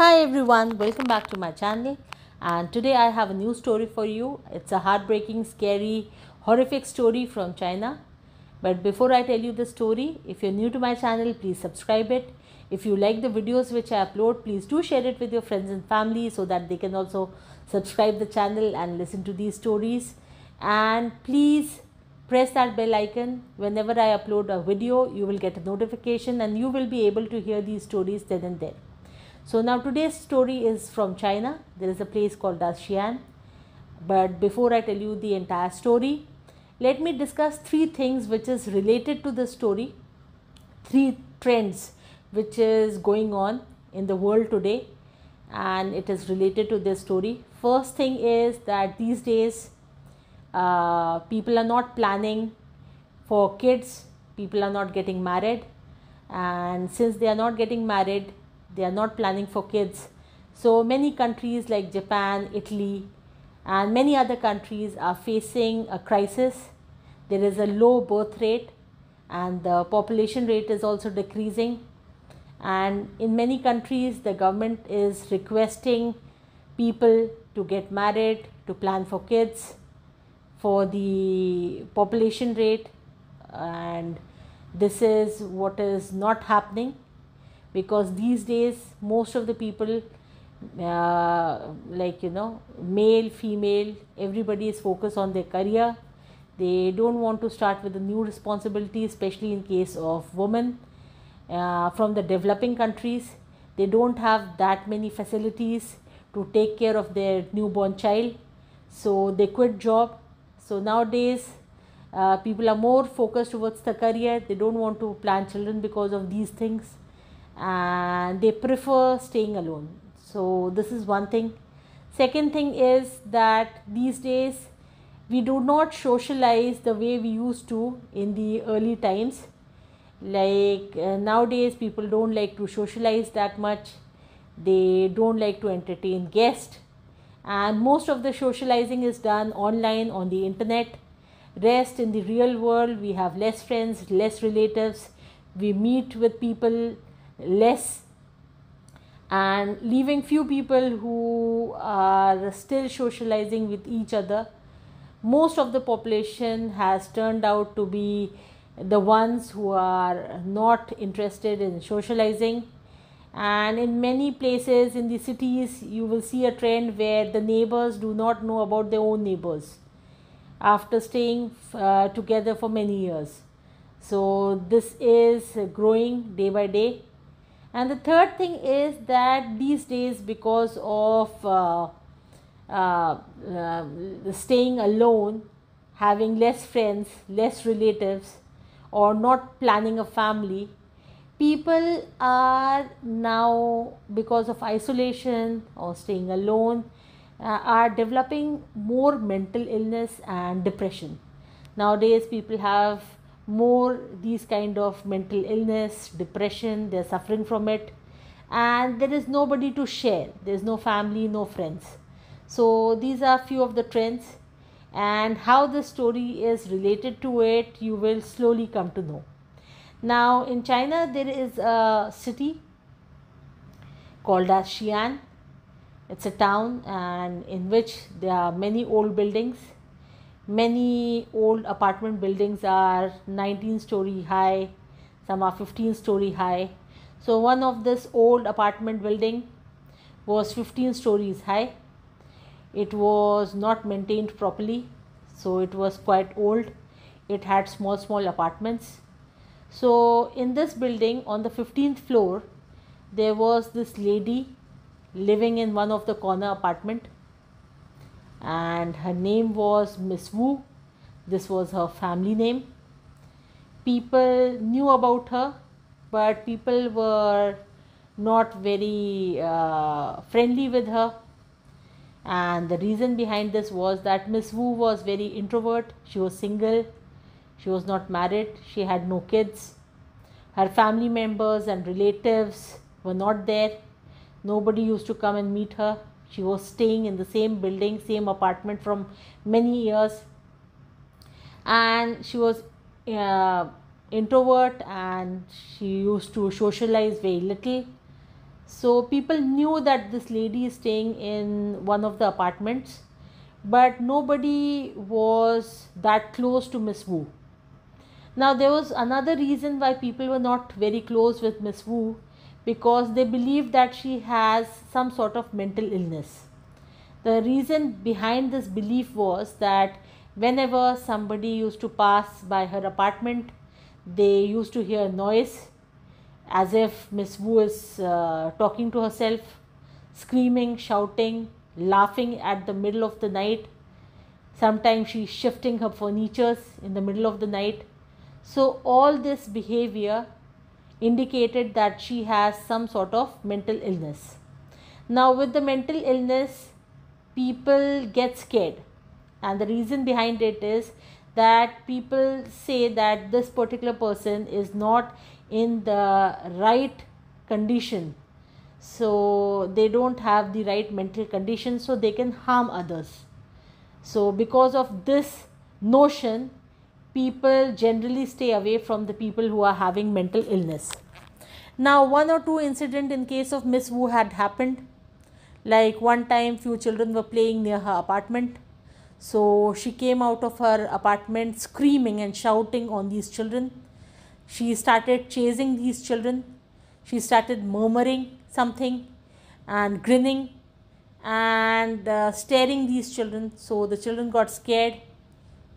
Hi everyone, welcome back to my channel. And today I have a new story for you. It's a heartbreaking, scary, horrific story from China. But before I tell you the story, if you're new to my channel, please subscribe it. If you like the videos which I upload, please do share it with your friends and family so that they can also subscribe the channel and listen to these stories. And please press that bell icon whenever I upload a video, you will get a notification and you will be able to hear these stories then and there. So now today's story is from China. There is a place called as Xi'an. But before I tell you the entire story, let me discuss three things which is related to the story, three trends which is going on in the world today and it is related to this story. First thing is that these days uh, people are not planning for kids, people are not getting married and since they are not getting married, they are not planning for kids. So many countries like Japan, Italy, and many other countries are facing a crisis. There is a low birth rate, and the population rate is also decreasing. And in many countries, the government is requesting people to get married, to plan for kids, for the population rate, and this is what is not happening because these days most of the people uh, like you know male female everybody is focused on their career. They don't want to start with a new responsibility especially in case of women uh, from the developing countries. They don't have that many facilities to take care of their newborn child. So they quit job. So nowadays uh, people are more focused towards the career. They don't want to plan children because of these things and they prefer staying alone. So this is one thing. Second thing is that these days we do not socialize the way we used to in the early times. Like uh, nowadays people don't like to socialize that much. They don't like to entertain guests. And most of the socializing is done online on the internet. Rest in the real world we have less friends less relatives. We meet with people less. And leaving few people who are still socializing with each other. Most of the population has turned out to be the ones who are not interested in socializing. And in many places in the cities you will see a trend where the neighbors do not know about their own neighbors after staying uh, together for many years. So this is growing day by day and the third thing is that these days because of uh, uh, uh, staying alone having less friends less relatives or not planning a family people are now because of isolation or staying alone uh, are developing more mental illness and depression. Nowadays people have more these kind of mental illness depression they're suffering from it. And there is nobody to share. There's no family no friends. So these are few of the trends. And how the story is related to it you will slowly come to know. Now in china there is a city called as xi'an. It's a town and in which there are many old buildings many old apartment buildings are 19 story high some are 15 story high. So one of this old apartment building was 15 stories high. It was not maintained properly so it was quite old. It had small small apartments. So in this building on the 15th floor there was this lady living in one of the corner apartment and her name was Miss Wu. This was her family name. People knew about her, but people were not very uh, friendly with her. And the reason behind this was that Miss Wu was very introvert. She was single. She was not married. She had no kids. Her family members and relatives were not there. Nobody used to come and meet her she was staying in the same building same apartment from many years. And she was uh, introvert and she used to socialize very little. So people knew that this lady is staying in one of the apartments but nobody was that close to miss wu. Now there was another reason why people were not very close with miss wu because they believe that she has some sort of mental illness the reason behind this belief was that whenever somebody used to pass by her apartment they used to hear noise as if Miss Wu is uh, talking to herself, screaming, shouting, laughing at the middle of the night. Sometimes she's shifting her furnitures in the middle of the night. So, all this behavior indicated that she has some sort of mental illness. Now, with the mental illness, people get scared, and the reason behind it is that people say that this particular person is not in the right condition. So they don't have the right mental condition so they can harm others. So because of this notion people generally stay away from the people who are having mental illness now one or two incident in case of miss wu had happened like one time few children were playing near her apartment so she came out of her apartment screaming and shouting on these children. She started chasing these children. She started murmuring something and grinning and uh, staring these children. So the children got scared.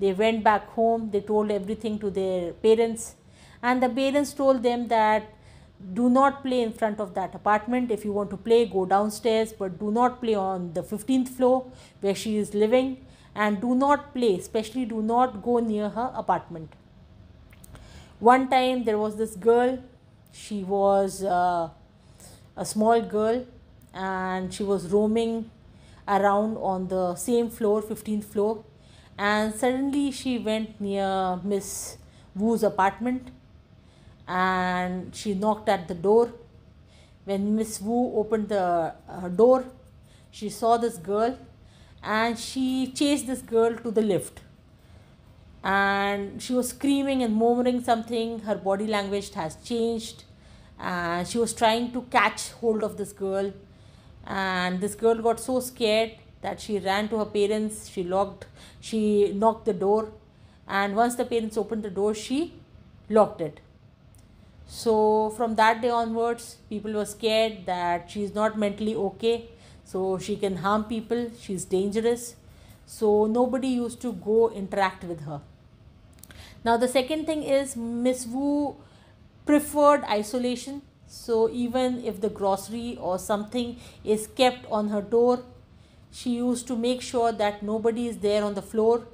They went back home. They told everything to their parents. And the parents told them that do not play in front of that apartment. If you want to play, go downstairs, but do not play on the 15th floor where she is living and do not play, especially do not go near her apartment. One time there was this girl, she was uh, a small girl and she was roaming around on the same floor, 15th floor, and suddenly she went near Miss Wu's apartment and she knocked at the door. When Miss Wu opened the uh, door, she saw this girl and she chased this girl to the lift. And she was screaming and murmuring something. Her body language has changed. And she was trying to catch hold of this girl. And this girl got so scared that she ran to her parents she locked she knocked the door and once the parents opened the door she locked it. So from that day onwards people were scared that she is not mentally okay so she can harm people she's dangerous. So nobody used to go interact with her. Now the second thing is miss wu preferred isolation. So even if the grocery or something is kept on her door she used to make sure that nobody is there on the floor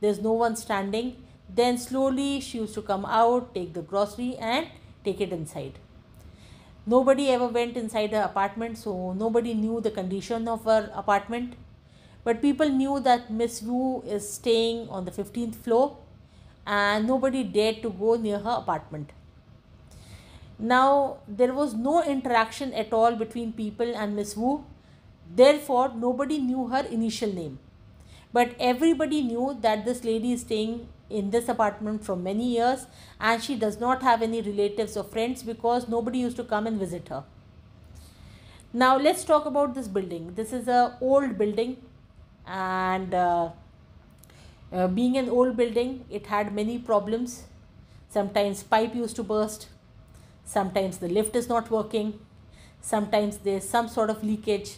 there's no one standing then slowly she used to come out take the grocery and take it inside Nobody ever went inside her apartment, so nobody knew the condition of her apartment. But people knew that Miss Wu is staying on the 15th floor and nobody dared to go near her apartment. Now, there was no interaction at all between people and Miss Wu, therefore, nobody knew her initial name. But everybody knew that this lady is staying in this apartment for many years and she does not have any relatives or friends because nobody used to come and visit her. Now let's talk about this building. This is a old building and uh, uh, being an old building it had many problems. Sometimes pipe used to burst. Sometimes the lift is not working. Sometimes there's some sort of leakage.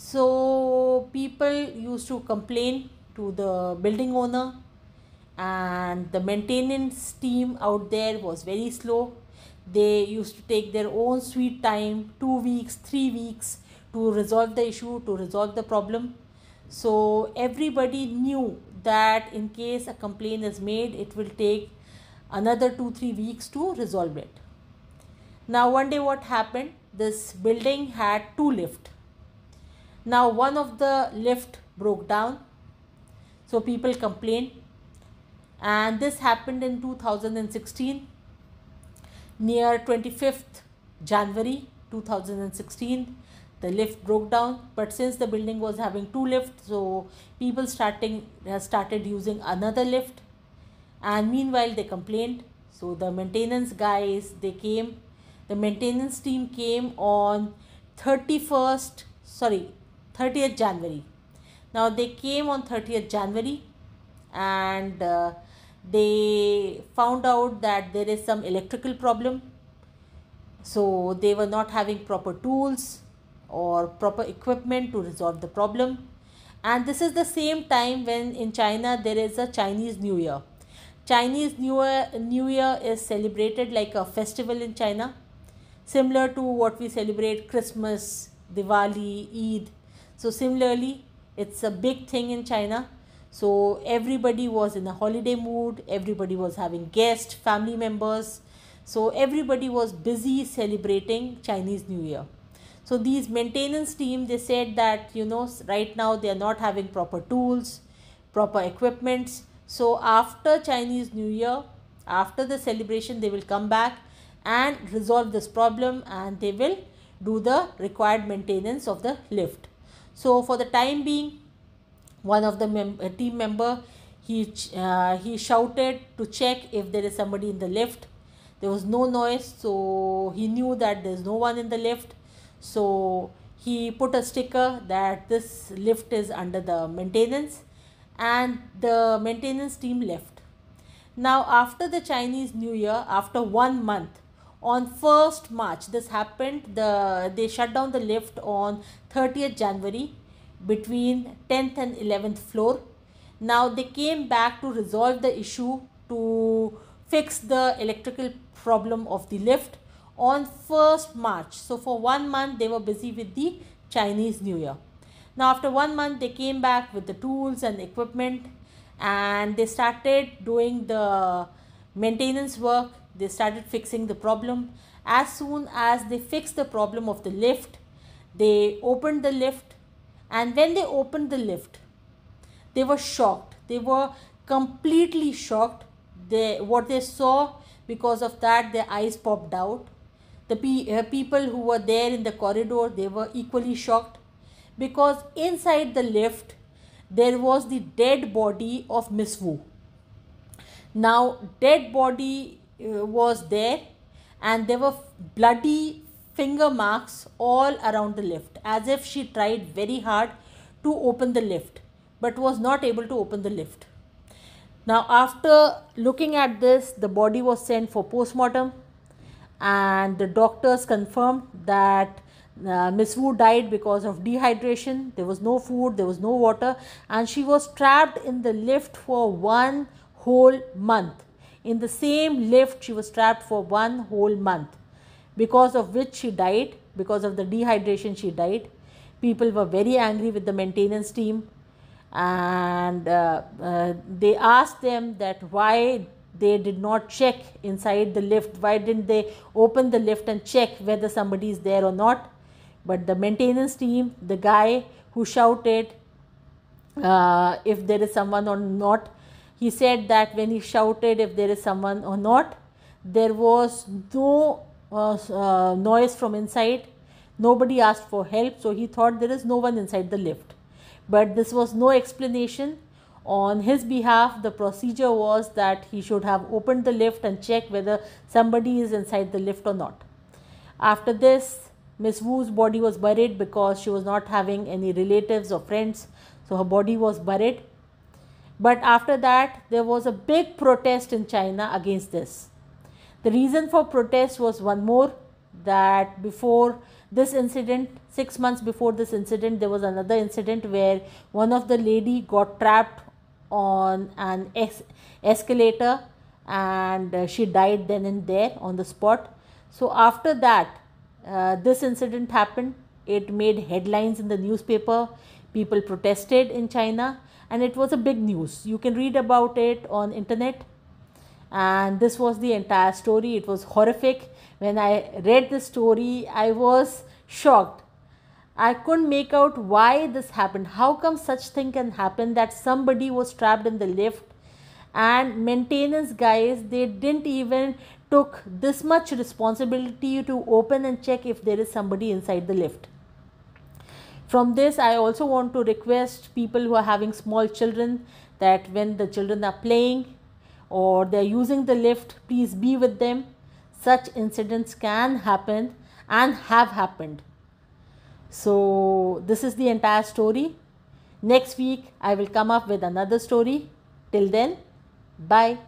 So people used to complain to the building owner and the maintenance team out there was very slow. They used to take their own sweet time 2 weeks 3 weeks to resolve the issue to resolve the problem. So everybody knew that in case a complaint is made it will take another 2 3 weeks to resolve it. Now one day what happened? This building had two lift now one of the lift broke down. So people complained. And this happened in 2016 near 25th January 2016 the lift broke down. But since the building was having two lifts so people starting started using another lift. And meanwhile they complained. So the maintenance guys they came. The maintenance team came on 31st, sorry, 30th January. Now they came on 30th January and uh, they found out that there is some electrical problem. So they were not having proper tools or proper equipment to resolve the problem. And this is the same time when in China there is a Chinese New Year. Chinese New Year, New Year is celebrated like a festival in China, similar to what we celebrate Christmas, Diwali, Eid. So similarly, it's a big thing in China. So everybody was in a holiday mood, everybody was having guests, family members. So everybody was busy celebrating Chinese New Year. So these maintenance team they said that you know right now they are not having proper tools, proper equipments. So after Chinese New Year, after the celebration they will come back and resolve this problem and they will do the required maintenance of the lift. So for the time being one of the mem- team member he uh, he shouted to check if there is somebody in the lift. There was no noise so he knew that there's no one in the lift. So he put a sticker that this lift is under the maintenance and the maintenance team left. Now after the chinese new year after one month on 1st march this happened the they shut down the lift on 30th january between 10th and 11th floor. Now they came back to resolve the issue to fix the electrical problem of the lift on 1st March. So for one month they were busy with the Chinese New Year. Now after one month they came back with the tools and equipment and they started doing the maintenance work. They started fixing the problem. As soon as they fixed the problem of the lift, they opened the lift. And when they opened the lift they were shocked. They were completely shocked. They what they saw because of that their eyes popped out. The pe- uh, people who were there in the corridor they were equally shocked. Because inside the lift there was the dead body of miss wu. Now dead body uh, was there and there were bloody finger marks all around the lift as if she tried very hard to open the lift but was not able to open the lift. Now, after looking at this, the body was sent for postmortem, and the doctors confirmed that uh, Miss Wu died because of dehydration. There was no food, there was no water, and she was trapped in the lift for one whole month. In the same lift, she was trapped for one whole month because of which she died, because of the dehydration, she died. People were very angry with the maintenance team and uh, uh, they asked them that why they did not check inside the lift why didn't they open the lift and check whether somebody is there or not but the maintenance team the guy who shouted uh, if there is someone or not he said that when he shouted if there is someone or not there was no uh, uh, noise from inside. Nobody asked for help, so he thought there is no one inside the lift. But this was no explanation. On his behalf, the procedure was that he should have opened the lift and checked whether somebody is inside the lift or not. After this, Miss Wu's body was buried because she was not having any relatives or friends, so her body was buried. But after that, there was a big protest in China against this. The reason for protest was one more that before this incident, six months before this incident, there was another incident where one of the lady got trapped on an es- escalator and uh, she died then and there on the spot. So after that, uh, this incident happened. It made headlines in the newspaper. People protested in China, and it was a big news. You can read about it on internet. And this was the entire story. It was horrific. When i read the story i was shocked. I couldn't make out why this happened. How come such thing can happen that somebody was trapped in the lift? And maintenance guys they didn't even took this much responsibility to open and check if there is somebody inside the lift from this i also want to request people who are having small children that when the children are playing or they're using the lift, please be with them. Such incidents can happen and have happened. So, this is the entire story. Next week, I will come up with another story. Till then, bye.